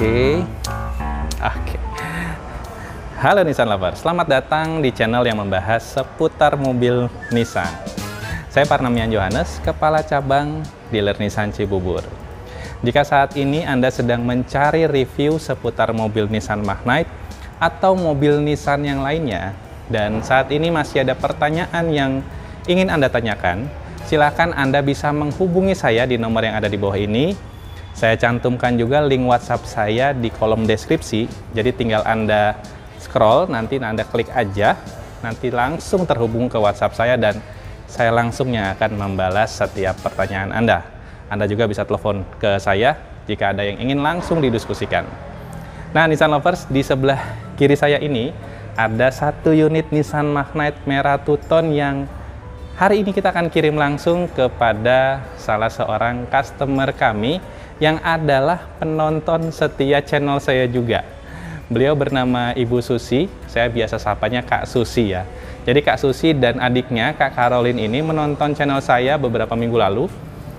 Oke. Oke. Halo Nissan Lover, selamat datang di channel yang membahas seputar mobil Nissan. Saya Parnamian Johannes, Kepala Cabang Dealer Nissan Cibubur. Jika saat ini Anda sedang mencari review seputar mobil Nissan Magnite atau mobil Nissan yang lainnya, dan saat ini masih ada pertanyaan yang ingin Anda tanyakan, silakan Anda bisa menghubungi saya di nomor yang ada di bawah ini. Saya cantumkan juga link WhatsApp saya di kolom deskripsi, jadi tinggal Anda scroll, nanti Anda klik aja, nanti langsung terhubung ke WhatsApp saya dan saya langsung yang akan membalas setiap pertanyaan Anda. Anda juga bisa telepon ke saya jika ada yang ingin langsung didiskusikan. Nah, Nissan Lovers, di sebelah kiri saya ini ada satu unit Nissan Magnite merah two-tone yang hari ini kita akan kirim langsung kepada salah seorang customer kami yang adalah penonton setia channel saya juga. Beliau bernama Ibu Susi, saya biasa sapanya Kak Susi ya. Jadi Kak Susi dan adiknya Kak Caroline ini menonton channel saya beberapa minggu lalu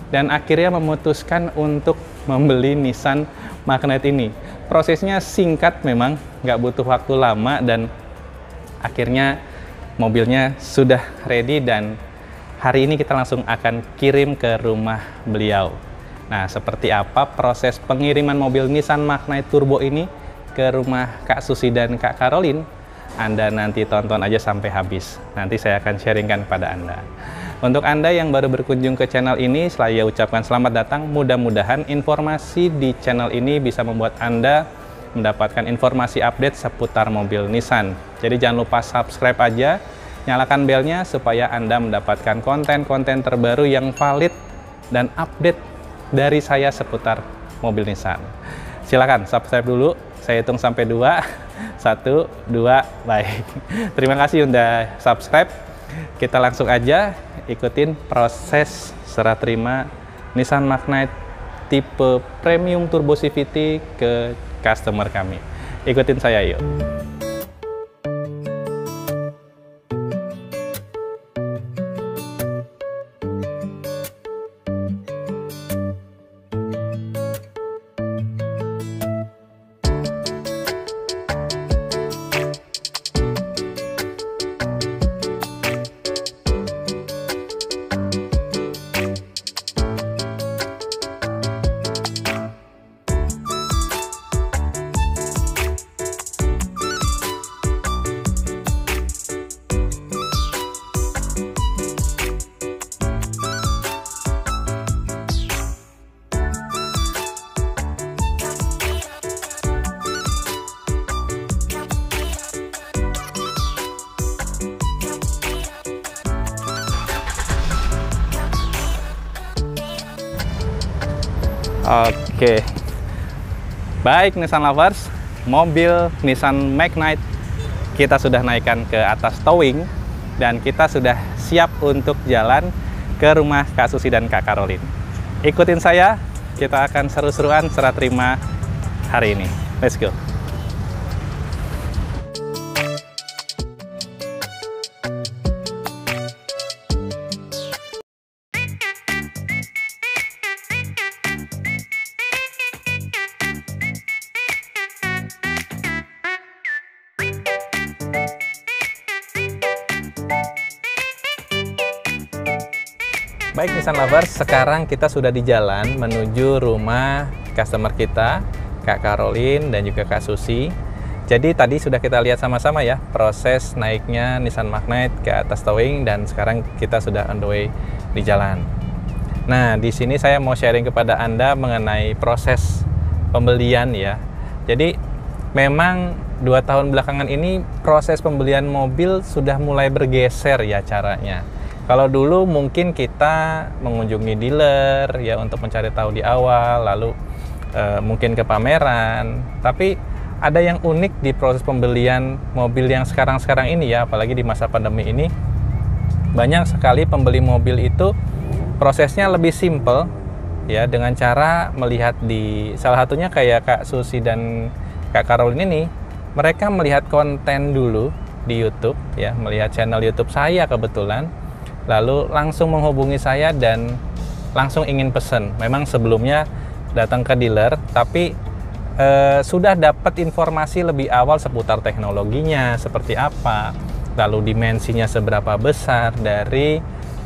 dan akhirnya memutuskan untuk membeli Nissan Magnite ini. Prosesnya singkat memang, nggak butuh waktu lama dan akhirnya mobilnya sudah ready dan hari ini kita langsung akan kirim ke rumah beliau. Nah, seperti apa proses pengiriman mobil Nissan Magnite Turbo ini ke rumah Kak Susi dan Kak Caroline? Anda nanti tonton aja sampai habis. Nanti saya akan sharingkan kepada Anda. Untuk Anda yang baru berkunjung ke channel ini, saya ucapkan selamat datang. Mudah-mudahan informasi di channel ini bisa membuat Anda mendapatkan informasi update seputar mobil Nissan. Jadi jangan lupa subscribe aja, nyalakan belnya supaya Anda mendapatkan konten-konten terbaru yang valid dan update dari saya seputar mobil Nissan. Silakan subscribe dulu, saya hitung sampai dua. Satu, dua, baik. Terima kasih udah subscribe. Kita langsung aja ikutin proses serah terima Nissan Magnite tipe Premium Turbo CVT ke customer kami. Ikutin saya yuk. Oke. Baik Nissan Lovers, mobil Nissan Magnite kita sudah naikkan ke atas towing dan kita sudah siap untuk jalan ke rumah Kak Susi dan Kak Caroline. Ikutin saya, kita akan seru-seruan serah terima hari ini. Let's go. Baik Nissan Lovers, sekarang kita sudah di jalan menuju rumah customer kita, Kak Caroline dan juga Kak Susi. Jadi tadi sudah kita lihat sama-sama ya proses naiknya Nissan Magnite ke atas towing dan sekarang kita sudah on the way di jalan. Nah, di sini saya mau sharing kepada Anda mengenai proses pembelian ya. Jadi memang dua tahun belakangan ini proses pembelian mobil sudah mulai bergeser ya caranya kalau dulu mungkin kita mengunjungi dealer ya untuk mencari tahu di awal, lalu e, mungkin ke pameran. Tapi ada yang unik di proses pembelian mobil yang sekarang-sekarang ini ya, apalagi di masa pandemi ini. Banyak sekali pembeli mobil itu prosesnya lebih simple ya dengan cara melihat di salah satunya kayak Kak Susi dan Kak Caroline ini mereka melihat konten dulu di YouTube ya melihat channel YouTube saya kebetulan lalu langsung menghubungi saya dan langsung ingin pesen. Memang sebelumnya datang ke dealer, tapi eh, sudah dapat informasi lebih awal seputar teknologinya seperti apa, lalu dimensinya seberapa besar dari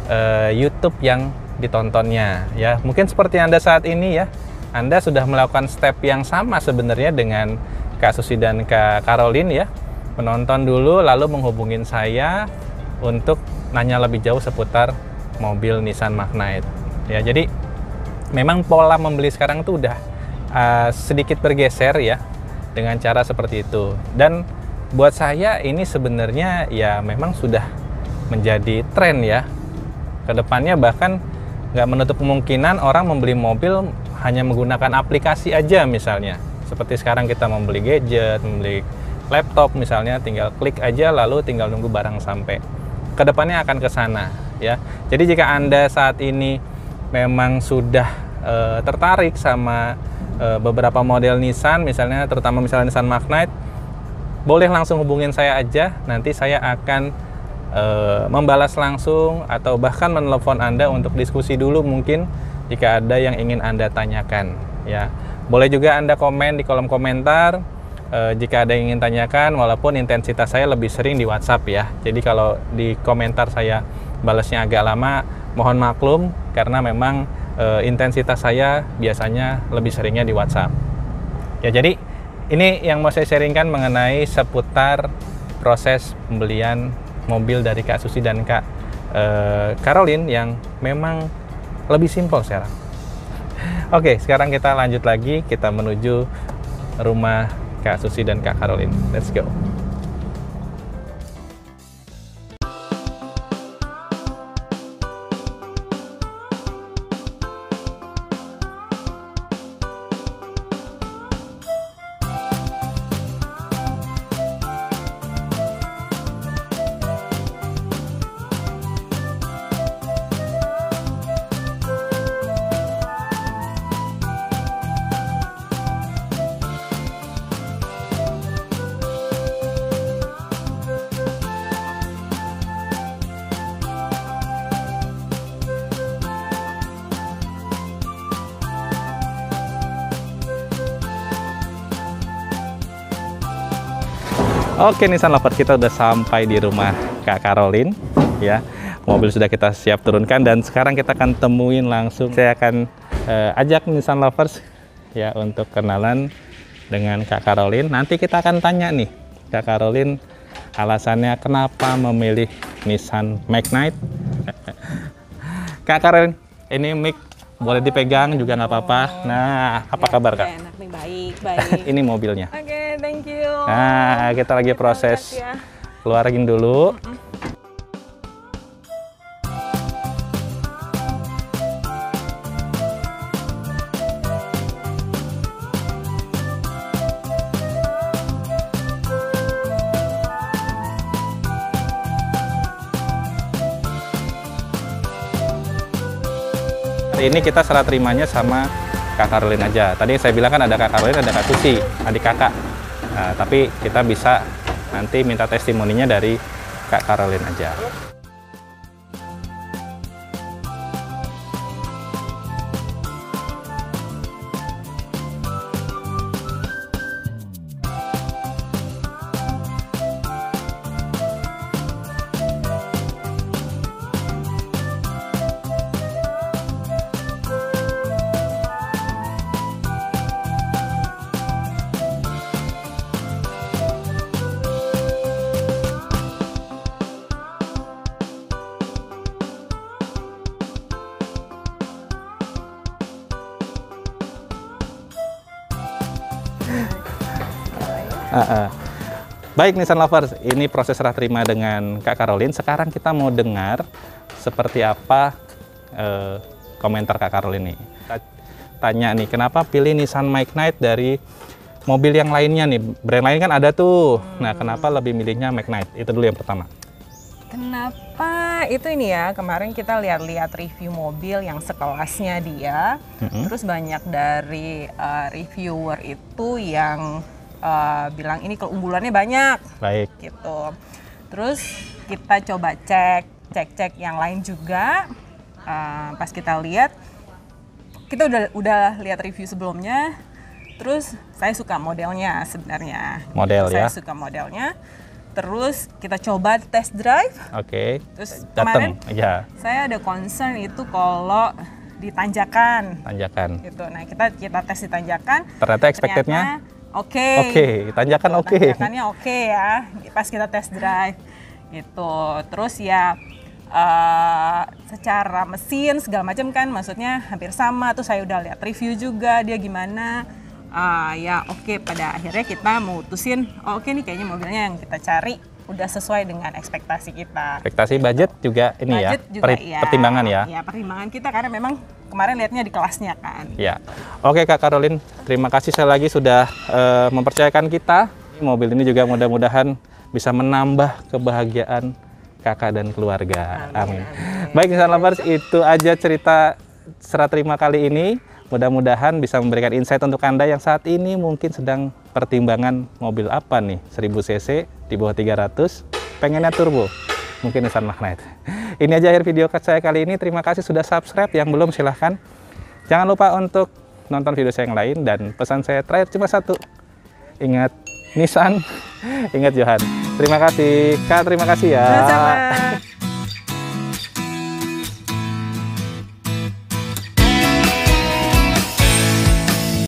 eh, YouTube yang ditontonnya ya. Mungkin seperti Anda saat ini ya. Anda sudah melakukan step yang sama sebenarnya dengan Kak Susi dan Kak Caroline ya. Menonton dulu lalu menghubungin saya untuk nanya lebih jauh seputar mobil Nissan Magnite. Ya, jadi memang pola membeli sekarang itu udah uh, sedikit bergeser ya dengan cara seperti itu. Dan buat saya ini sebenarnya ya memang sudah menjadi tren ya. Ke depannya bahkan nggak menutup kemungkinan orang membeli mobil hanya menggunakan aplikasi aja misalnya. Seperti sekarang kita membeli gadget, membeli laptop misalnya, tinggal klik aja lalu tinggal nunggu barang sampai. Ke depannya akan ke sana ya. Jadi jika Anda saat ini memang sudah e, tertarik sama e, beberapa model Nissan misalnya terutama misalnya Nissan Magnite, boleh langsung hubungin saya aja, nanti saya akan e, membalas langsung atau bahkan menelpon Anda untuk diskusi dulu mungkin jika ada yang ingin Anda tanyakan ya. Boleh juga Anda komen di kolom komentar e, jika ada yang ingin tanyakan walaupun intensitas saya lebih sering di WhatsApp ya. Jadi kalau di komentar saya balasnya agak lama, mohon maklum karena memang e, intensitas saya biasanya lebih seringnya di WhatsApp. Ya, jadi ini yang mau saya sharingkan mengenai seputar proses pembelian mobil dari Kak Susi dan Kak e, Caroline yang memang lebih simpel sekarang. Oke, sekarang kita lanjut lagi, kita menuju rumah Kak Susi dan Kak Caroline. Let's go. Oke Nissan Lover kita udah sampai di rumah Kak Caroline ya. Mobil sudah kita siap turunkan dan sekarang kita akan temuin langsung. Saya akan uh, ajak Nissan Lovers ya untuk kenalan dengan Kak Caroline. Nanti kita akan tanya nih Kak Caroline alasannya kenapa memilih Nissan Magnite. Kak Caroline, ini mic boleh dipegang juga nggak apa-apa. Nah, apa kabar kak? Enak nih, baik, baik. ini mobilnya. Oke, okay. Nah, kita lagi proses ya. keluarin dulu. Mm -mm. ini kita serah terimanya sama Kak Caroline aja. Tadi saya bilang kan ada Kak Caroline, ada Kak Susi, adik kakak. Nah, tapi kita bisa nanti minta testimoninya dari Kak Caroline aja. Uh, uh. Baik Nissan Lovers, ini proses serah terima dengan Kak Caroline. Sekarang kita mau dengar seperti apa uh, komentar Kak Caroline ini. Tanya nih, kenapa pilih Nissan Magnite dari mobil yang lainnya nih? Brand lain kan ada tuh. Nah, kenapa lebih milihnya Magnite? Itu dulu yang pertama. Kenapa itu ini ya kemarin kita lihat-lihat review mobil yang sekelasnya dia, mm-hmm. terus banyak dari uh, reviewer itu yang uh, bilang ini keunggulannya banyak. Baik. Gitu. Terus kita coba cek, cek-cek yang lain juga. Uh, pas kita lihat, kita udah udah lihat review sebelumnya. Terus saya suka modelnya sebenarnya. Model saya ya. suka modelnya. Terus kita coba test drive. Oke. Terus Datang. kemarin Ya, saya ada concern itu kalau ditanjakan tanjakan. gitu. Nah kita kita tes di tanjakan. Ternyata expected-nya ternyata Oke. Oke, tanjakan Tuh, oke. Tanjakannya oke ya. Pas kita test drive gitu. Terus ya eh, secara mesin segala macam kan maksudnya hampir sama tuh saya udah lihat review juga dia gimana Eh, ya oke pada akhirnya kita mutusin oh, oke nih kayaknya mobilnya yang kita cari udah sesuai dengan ekspektasi kita Ekspektasi budget juga ini budget ya, juga peri- ya pertimbangan ya. ya pertimbangan kita karena memang kemarin lihatnya di kelasnya kan Ya, oke Kak Karolin, terima kasih sekali lagi sudah eh, mempercayakan kita. Mobil ini juga mudah-mudahan bisa menambah kebahagiaan kakak dan keluarga. Amin. Baik, Nissan Lovers, itu aja cerita serah terima kali ini. Mudah-mudahan bisa memberikan insight untuk Anda yang saat ini mungkin sedang pertimbangan mobil apa nih, 1000 cc di bawah 300, pengennya turbo, mungkin Nissan Magnite. Ini aja akhir video saya kali ini. Terima kasih sudah subscribe. Yang belum silahkan Jangan lupa untuk nonton video saya yang lain dan pesan saya terakhir cuma satu. Ingat Nissan, ingat Johan. Terima kasih. Kak, terima kasih ya. sama